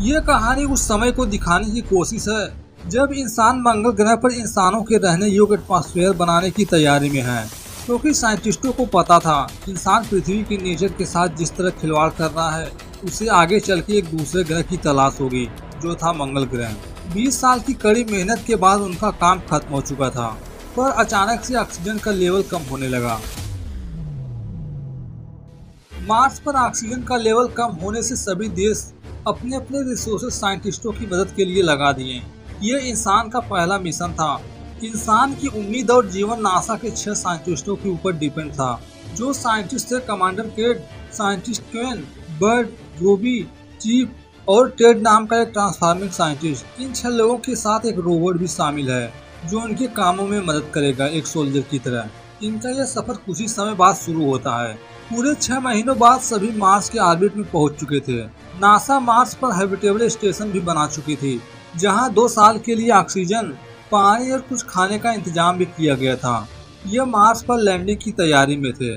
ये कहानी उस समय को दिखाने की कोशिश है, जब इंसान मंगल ग्रह पर इंसानों के रहने योग्य एटमॉस्फेयर बनाने की तैयारी में है। क्योंकि साइंटिस्टों को पता था, इंसान पृथ्वी के नेचर के साथ जिस तरह खिलवाड़ कर रहा है, उसे आगे चल के एक दूसरे ग्रह की तलाश होगी, जो था मंगल ग्रह। 20 साल की कड़ी मेहनत के बाद उनका काम खत्म हो चुका था, पर अचानक से ऑक्सीजन का लेवल कम होने लगा। मार्स पर ऑक्सीजन का लेवल कम होने से सभी देश अपने अपने रिसोर्सेज साइंटिस्टों की मदद के लिए लगा दिए। ये इंसान का पहला मिशन था। इंसान की उम्मीद और जीवन नासा के छह साइंटिस्टों के ऊपर डिपेंड था। जो साइंटिस्ट थे कमांडर केड साइंटिस्ट क्वेन बर्ड रोबी चीफ और टेड नाम का एक ट्रांसफार्मिंग साइंटिस्ट इन छह लोगों के साथ एक रोबोट भी शामिल है, जो उनके कामों में मदद करेगा एक सोल्जर की तरह। इनका यह सफ़र कुछ ही समय बाद शुरू होता है। पूरे छह महीनों बाद सभी मार्स के ऑर्बिट में पहुँच चुके थे। नासा मार्स पर हैबिटेबल स्टेशन भी बना चुकी थी, जहाँ दो साल के लिए ऑक्सीजन, पानी और कुछ खाने का इंतज़ाम भी किया गया था। यह मार्स पर लैंडिंग की तैयारी में थे।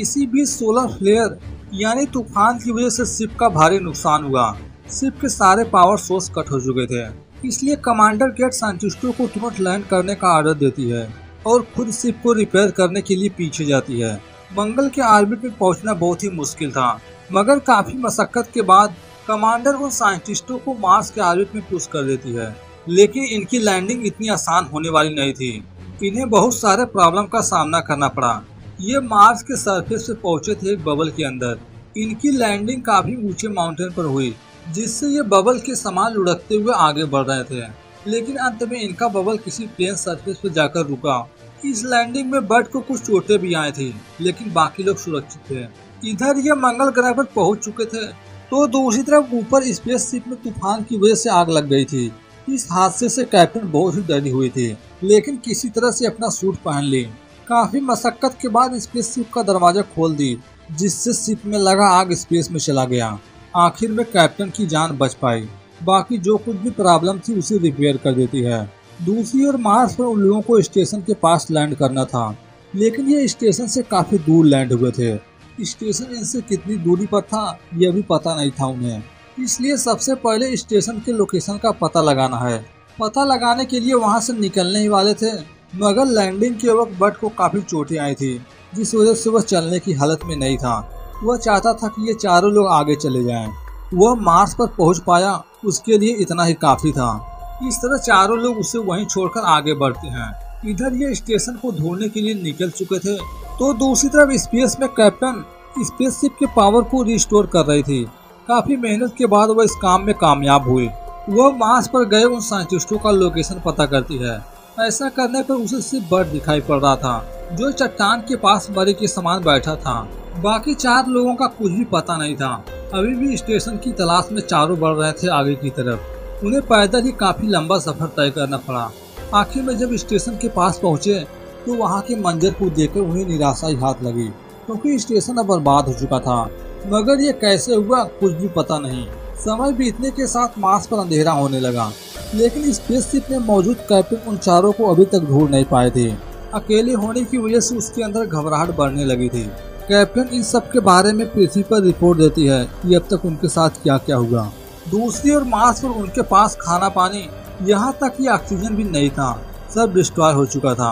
इसी बीच सोलर फ्लेयर, यानी तूफ़ान की वजह से शिप का भारी नुकसान हुआ। शिप के सारे पावर सोर्स कट हो चुके थे। इसलिए कमांडर गेट साइंटिस्टों को तुरंत लैंड करने का ऑर्डर देती है और खुद शिप को रिपेयर करने के लिए पीछे जाती है। मंगल के ऑर्बिट में पहुँचना बहुत ही मुश्किल था, मगर काफ़ी मशक्कत के बाद कमांडर उन साइंटिस्टों को मार्स के ऑर्बिट में पुश कर देती है, लेकिन इनकी लैंडिंग इतनी आसान होने वाली नहीं थी। इन्हें बहुत सारे प्रॉब्लम का सामना करना पड़ा। ये मार्स के सरफेस पे पहुँचे थे एक बबल के अंदर। इनकी लैंडिंग काफ़ी ऊँचे माउंटेन पर हुई, जिससे ये बबल के समान लुढ़कते हुए आगे बढ़ रहे थे। लेकिन अंत में इनका बबल किसी प्लेन सरफेस पर जाकर रुका। इस लैंडिंग में बर्ड को कुछ चोटें भी आई थी, लेकिन बाकी लोग सुरक्षित थे। इधर ये मंगल ग्रह पर पहुँच चुके थे तो दूसरी तरफ़ ऊपर स्पेस शिप में तूफ़ान की वजह से आग लग गई थी। इस हादसे से कैप्टन बहुत ही डरी हुई थी, लेकिन किसी तरह से अपना सूट पहन ली। काफ़ी मशक्कत के बाद स्पेस शिप का दरवाज़ा खोल दी, जिससे शिप में लगा आग स्पेस में चला गया। आखिर में कैप्टन की जान बच पाई। बाकी जो कुछ भी प्रॉब्लम थी, उसे रिपेयर कर देती है। दूसरी ओर मार्स पर उन लोगों को स्टेशन के पास लैंड करना था, लेकिन ये स्टेशन से काफ़ी दूर लैंड हुए थे। स्टेशन इनसे कितनी दूरी पर था, यह भी पता नहीं था उन्हें। इसलिए सबसे पहले स्टेशन के लोकेशन का पता लगाना है। पता लगाने के लिए वहाँ से निकलने ही वाले थे, मगर लैंडिंग के वक्त बट को काफ़ी चोटें आई थी, जिस वजह से वह चलने की हालत में नहीं था। वह चाहता था कि ये चारों लोग आगे चले जाएँ। वह मार्स पर पहुँच पाया, उसके लिए इतना ही काफ़ी था। इस तरह चारों लोग उसे वहीं छोड़कर आगे बढ़ते हैं। इधर ये स्टेशन को ढूँढने के लिए निकल चुके थे तो दूसरी तरफ़ स्पेस में कैप्टन स्पेसशिप के पावर को रिस्टोर कर रही थी। काफ़ी मेहनत के बाद वह इस काम में कामयाब हुए। वह मार्स पर गए उन साइंटिस्टों का लोकेशन पता करती है। ऐसा करने पर उसे सिर्फ़ बर्ड दिखाई पड़ रहा था, जो चट्टान के पास मरे के समान बैठा था। बाकी चार लोगों का कुछ भी पता नहीं था। अभी भी स्टेशन की तलाश में चारों बढ़ रहे थे आगे की तरफ़। उन्हें पैदल ही काफ़ी लंबा सफ़र तय करना पड़ा। आखिर में जब स्टेशन के पास पहुँचे तो वहाँ के मंजर को देखकर उन्हें निराशा ही हाथ लगी, क्योंकि स्टेशन अब बर्बाद हो चुका था। मगर ये कैसे हुआ, कुछ भी पता नहीं। समय बीतने के साथ मार्स पर अंधेरा होने लगा, लेकिन स्पेसशिप में मौजूद कैप्टन उन चारों को अभी तक ढूंढ नहीं पाए थे। अकेले होने की वजह से उसके अंदर घबराहट बढ़ने लगी थी। कैप्टन इन सब के बारे में पृथ्वी पर रिपोर्ट देती है कि अब तक उनके साथ क्या क्या हुआ। दूसरी ओर मार्स पर उनके पास खाना पानी, यहाँ तक कि ऑक्सीजन भी नहीं था। सब डिस्ट्रॉय हो चुका था।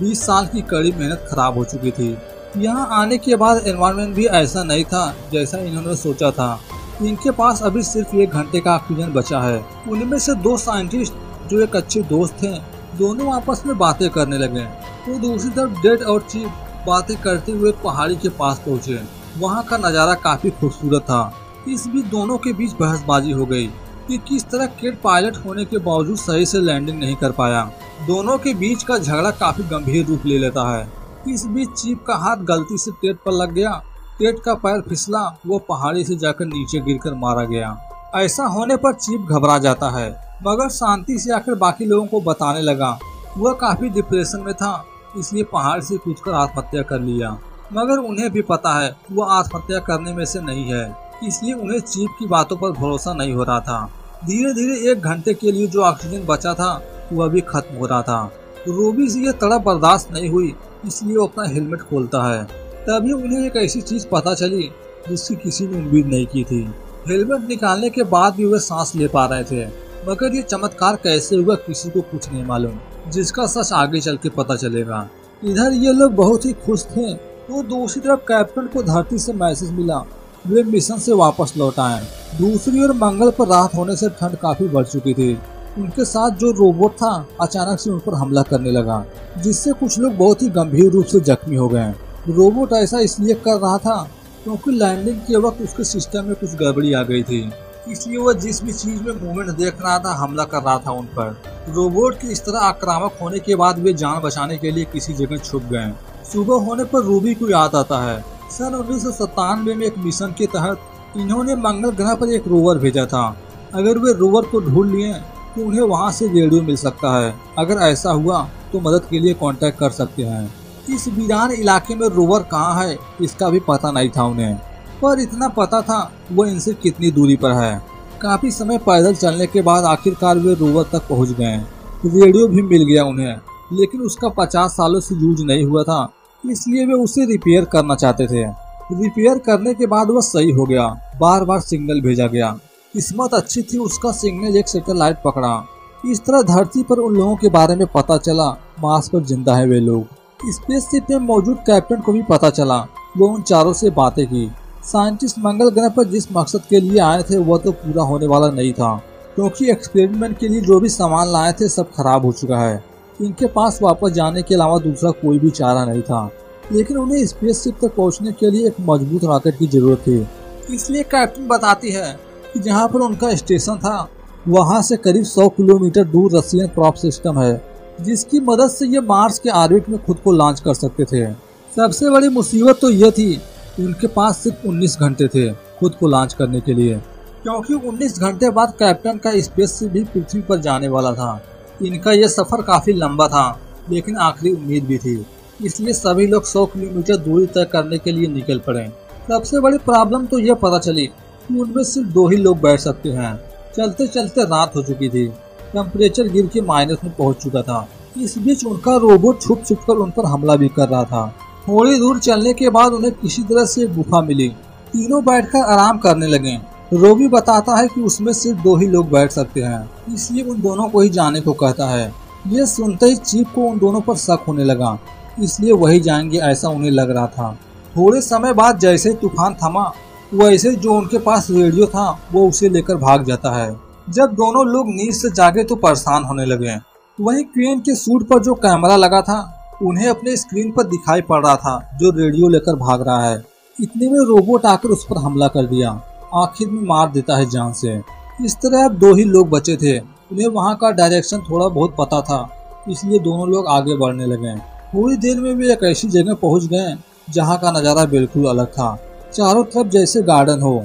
20 साल की कड़ी मेहनत खराब हो चुकी थी। यहाँ आने के बाद एनवायरनमेंट भी ऐसा नहीं था जैसा इन्होंने सोचा था। इनके पास अभी सिर्फ़ एक घंटे का ऑक्सीजन बचा है। उनमें से दो साइंटिस्ट जो एक अच्छे दोस्त थे, दोनों आपस में बातें करने लगे। तो दूसरी तरफ़ डेड और चीफ बातें करते हुए पहाड़ी के पास पहुँचे। वहाँ का नज़ारा काफ़ी खूबसूरत था। इस बीच दोनों के बीच बहसबाजी हो गई कि किस तरह केट पायलट होने के बावजूद सही से लैंडिंग नहीं कर पाया। दोनों के बीच का झगड़ा काफ़ी गंभीर रूप ले लेता है। इस बीच चीप का हाथ गलती से टेट पर लग गया। टेट का पैर फिसला, वो पहाड़ी से जाकर नीचे गिरकर मारा गया। ऐसा होने पर चीप घबरा जाता है, मगर शांति से आकर बाकी लोगों को बताने लगा। वह काफ़ी डिप्रेशन में था, इसलिए पहाड़ से कूदकर आत्महत्या कर लिया। मगर उन्हें भी पता है, वह आत्महत्या करने में से नहीं है। इसलिए उन्हें चीप की बातों पर भरोसा नहीं हो रहा था। धीरे धीरे एक घंटे के लिए जो ऑक्सीजन बचा था, वह भी खत्म हो रहा था। रूबी से यह तड़प बर्दाश्त नहीं हुई, इसलिए वो अपना हेलमेट खोलता है। तभी उन्हें एक ऐसी चीज़ पता चली, जिसकी किसी ने उम्मीद नहीं की थी। हेलमेट निकालने के बाद भी वे सांस ले पा रहे थे, मगर ये चमत्कार कैसे हुआ किसी को कुछ नहीं मालूम, जिसका सच आगे चल के पता चलेगा। इधर ये लोग बहुत ही खुश थे तो दूसरी तरफ़ कैप्टन को धरती से मैसेज मिला वे मिशन से वापस लौट आए। दूसरी ओर मंगल पर रात होने से ठंड काफ़ी बढ़ चुकी थी। उनके साथ जो रोबोट था, अचानक से उन पर हमला करने लगा, जिससे कुछ लोग बहुत ही गंभीर रूप से जख्मी हो गए। रोबोट ऐसा इसलिए कर रहा था क्योंकि लैंडिंग के वक्त उसके सिस्टम में कुछ गड़बड़ी आ गई थी। इसलिए वह जिस भी चीज़ में मूवमेंट देख रहा था, हमला कर रहा था उन पर। रोबोट के इस तरह आक्रामक होने के बाद वे जान बचाने के लिए किसी जगह छुप गए। सुबह होने पर रूबी को याद आता है। सन उन्नीस सौ सत्तानवे में एक मिशन के तहत इन्होंने मंगल ग्रह पर एक रोवर भेजा था। अगर वे रोवर को ढूंढ लिए तो उन्हें वहाँ से रेडियो मिल सकता है। अगर ऐसा हुआ तो मदद के लिए कांटेक्ट कर सकते हैं। इस वीरान इलाके में रोवर कहाँ है, इसका भी पता नहीं था उन्हें। पर इतना पता था, वो इनसे कितनी दूरी पर है। काफ़ी समय पैदल चलने के बाद आखिरकार वे रोवर तक पहुँच गए। रेडियो भी मिल गया उन्हें, लेकिन उसका पचास सालों से यूज़ नहीं हुआ था। इसलिए वे उसे रिपेयर करना चाहते थे। रिपेयर करने के बाद वह सही हो गया। बार बार सिग्नल भेजा गया। किस्मत अच्छी थी, उसका सिग्नल एक सेटेलाइट पकड़ा। इस तरह धरती पर उन लोगों के बारे में पता चला। मार्स पर ज़िंदा है वे लोग। स्पेसशिप में मौजूद कैप्टन को भी पता चला। वो उन चारों से बातें की। साइंटिस्ट मंगल ग्रह पर जिस मकसद के लिए आए थे, वह तो पूरा होने वाला नहीं था। क्योंकि एक्सपेरिमेंट के लिए जो भी सामान लाए थे, सब खराब हो चुका है। इनके पास वापस जाने के अलावा दूसरा कोई भी चारा नहीं था। लेकिन उन्हें स्पेसशिप तक पहुँचने के लिए एक मज़बूत रॉकेट की ज़रूरत थी। इसलिए कैप्टन बताती है कि जहाँ पर उनका स्टेशन था, वहाँ से करीब 100 किलोमीटर दूर रसियन क्रॉप सिस्टम है, जिसकी मदद से ये मार्स के आर्बिट में खुद को लॉन्च कर सकते थे। सबसे बड़ी मुसीबत तो यह थी कि उनके पास सिर्फ़ 19 घंटे थे खुद को लॉन्च करने के लिए, क्योंकि 19 घंटे बाद कैप्टन का स्पेस भी पृथ्वी पर जाने वाला था। इनका यह सफ़र काफ़ी लंबा था, लेकिन आखिरी उम्मीद भी थी। इसलिए सभी लोग 100 किलोमीटर दूरी तय करने के लिए निकल पड़े। सबसे बड़ी प्रॉब्लम तो यह पता चली कि उनमें सिर्फ़ दो ही लोग बैठ सकते हैं। चलते चलते रात हो चुकी थी। टेम्परेचर गिर के माइनस में पहुँच चुका था। इस बीच उनका रोबोट छुप छुप कर उन पर हमला भी कर रहा था। थोड़ी दूर चलने के बाद उन्हें किसी तरह से गुफा मिली। तीनों बैठकर आराम करने लगे। रोगी बताता है कि उसमें सिर्फ़ दो ही लोग बैठ सकते हैं, इसलिए उन दोनों को ही जाने को कहता है। ये सुनते ही चीप को उन दोनों पर शक होने लगा, इसलिए वही जाएँगे ऐसा उन्हें लग रहा था। थोड़े समय बाद जैसे तूफ़ान थमा, वैसे जो उनके पास रेडियो था, वो उसे लेकर भाग जाता है। जब दोनों लोग नींद से जागे तो परेशान होने लगे। वहीं क्रेन के सूट पर जो कैमरा लगा था, उन्हें अपने स्क्रीन पर दिखाई पड़ रहा था, जो रेडियो लेकर भाग रहा है। इतने में रोबोट आकर उस पर हमला कर दिया। आखिर में मार देता है जान से। इस तरह अब दो ही लोग बचे थे। उन्हें वहाँ का डायरेक्शन थोड़ा बहुत पता था। इसलिए दोनों लोग आगे बढ़ने लगे। थोड़ी देर में वे एक ऐसी जगह पहुँच गए, जहाँ का नज़ारा बिल्कुल अलग था। चारों तरफ़ जैसे गार्डन हो।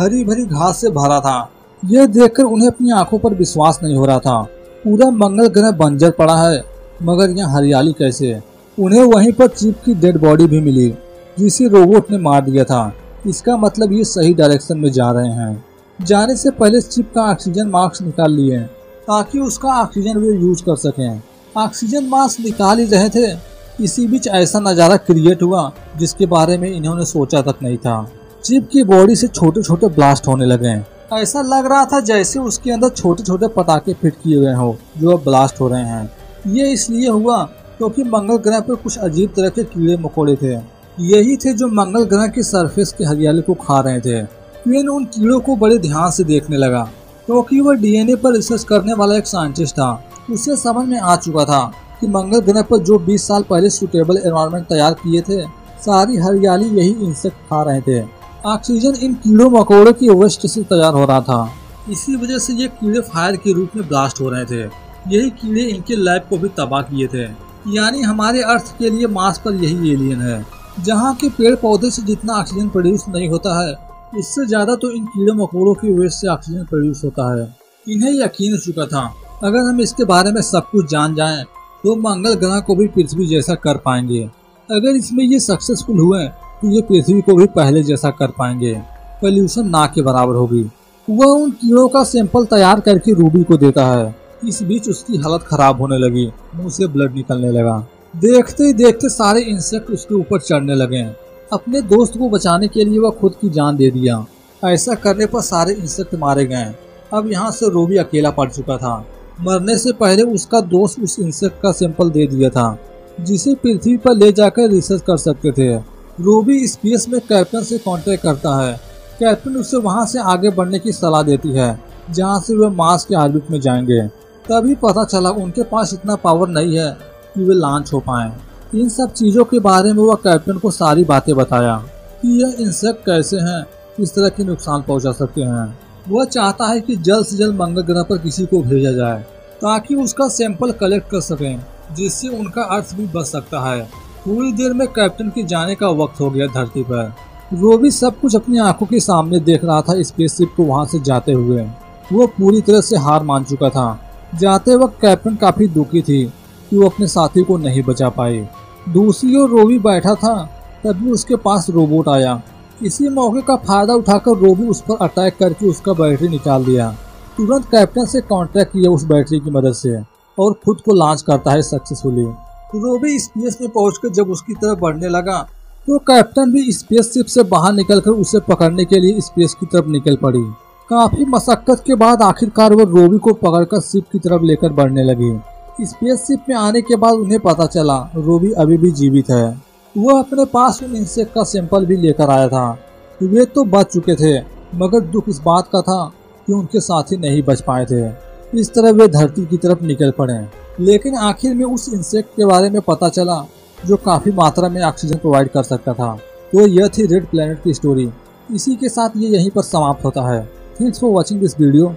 हरी भरी घास से भरा था। यह देखकर उन्हें अपनी आँखों पर विश्वास नहीं हो रहा था। पूरा मंगल ग्रह बंजर पड़ा है। मगर यहाँ हरियाली कैसे? उन्हें वहीं पर चिप की डेड बॉडी भी मिली, जिसे रोबोट ने मार दिया था। इसका मतलब ये सही डायरेक्शन में जा रहे हैं। जाने से पहले चिप का ऑक्सीजन मास्क निकाल लिए, ताकि उसका ऑक्सीजन वे यूज़ कर सकें। ऑक्सीजन मास्क निकाल ही रहे थे। इसी बीच ऐसा नज़ारा क्रिएट हुआ, जिसके बारे में इन्होंने सोचा तक नहीं था। चिप की बॉडी से छोटे छोटे ब्लास्ट होने लगे। ऐसा लग रहा था जैसे उसके अंदर छोटे छोटे पटाखे फिट किए गए हो, जो अब ब्लास्ट हो रहे हैं। ये इसलिए हुआ, क्योंकि मंगल ग्रह पर कुछ अजीब तरह के कीड़े मकोड़े थे। यही थे जो मंगल ग्रह के सरफेस की हरियाली को खा रहे थे। क्वीन उन कीड़ों को बड़े ध्यान से देखने लगा, क्योंकि वह डीएनए पर रिसर्च करने वाला एक साइंटिस्ट था। उसे समझ में आ चुका था कि मंगल ग्रह पर जो 20 साल पहले सुटेबल एनवायरनमेंट तैयार किए थे, सारी हरियाली यही इंसेक्ट खा रहे थे। ऑक्सीजन इन कीड़ों मकोड़ों की वेस्ट से तैयार हो रहा था। इसी वजह से ये कीड़े फायर के रूप में ब्लास्ट हो रहे थे। यही कीड़े इनके लैब को भी तबाह किए थे। यानी हमारे अर्थ के लिए मार्स पर यही एलियन है। जहाँ के पेड़ पौधे से जितना ऑक्सीजन प्रोड्यूस नहीं होता है उससे ज़्यादा तो इन कीड़े मकोड़ों की वजह से ऑक्सीजन प्रोड्यूस होता है। इन्हें यकीन हो चुका था, अगर हम इसके बारे में सब कुछ जान जाएँ तो मंगल ग्रह को भी पृथ्वी जैसा कर पाएँगे। अगर इसमें ये सक्सेसफुल हुए तो ये पृथ्वी को भी पहले जैसा कर पाएँगे। पॉल्यूशन ना के बराबर होगी। वह उन कीड़ों का सैंपल तैयार करके रूबी को देता है। इस बीच उसकी हालत खराब होने लगी, मुँह से ब्लड निकलने लगा। देखते ही देखते सारे इंसेक्ट उसके ऊपर चढ़ने लगे हैं। अपने दोस्त को बचाने के लिए वह खुद की जान दे दिया। ऐसा करने पर सारे इंसेक्ट मारे गए अब यहाँ से रोबी अकेला पड़ चुका था। मरने से पहले उसका दोस्त उस इंसेक्ट का सैंपल दे दिया था, जिसे पृथ्वी पर ले जाकर रिसर्च कर सकते थे। रोबी स्पेस में कैप्टन से कांटेक्ट करता है। कैप्टन उसे वहाँ से आगे बढ़ने की सलाह देती है, जहाँ से वे मार्स के ऑर्बिट में जाएँगे। तभी पता चला उनके पास इतना पावर नहीं है। कि वे लॉन्च हो पाए। इन सब चीज़ों के बारे में वह कैप्टन को सारी बातें बताया कि यह इंसेक्ट कैसे हैं, किस तरह के नुकसान पहुँचा सकते हैं। वह चाहता है कि जल्द से जल्द मंगल ग्रह पर किसी को भेजा जाए, ताकि उसका सैंपल कलेक्ट कर सकें, जिससे उनका अर्थ भी बच सकता है। थोड़ी देर में कैप्टन के जाने का वक्त हो गया धरती पर। रोबी सब कुछ अपनी आँखों के सामने देख रहा था स्पेसशिप को वहाँ से जाते हुए। वो पूरी तरह से हार मान चुका था। जाते वक्त कैप्टन काफ़ी दुखी थी। कि वो अपने साथी को नहीं बचा पाए। दूसरी ओर रोबी बैठा था, तभी उसके पास रोबोट आया। इसी मौके का फ़ायदा उठाकर रोबी उस पर अटैक करके उसका बैटरी निकाल दिया। तुरंत कैप्टन से कांटेक्ट किया उस बैटरी की मदद से और खुद को लॉन्च करता है सक्सेसफुली। रोबी स्पेस में पहुंचकर जब उसकी तरफ़ बढ़ने लगा तो कैप्टन भी स्पेस शिप से बाहर निकलकर उसे पकड़ने के लिए स्पेस की तरफ़ निकल पड़ी। काफ़ी मशक्कत के बाद आखिरकार वो रोबी को पकड़कर शिप की तरफ़ लेकर बढ़ने लगी। स्पेस शिप में आने के बाद उन्हें पता चला रोबी अभी भी जीवित है। वह अपने पास उन इंसेक्ट का सैंपल भी लेकर आया था। वे तो बच चुके थे, मगर दुख इस बात का था कि उनके साथी नहीं बच पाए थे। इस तरह वे धरती की तरफ़ निकल पड़े। लेकिन आखिर में उस इंसेक्ट के बारे में पता चला, जो काफ़ी मात्रा में ऑक्सीजन प्रोवाइड कर सकता था। तो यह थी रेड प्लेनेट की स्टोरी इसी के साथ ये यहीं पर समाप्त होता है। Thanks for watching this video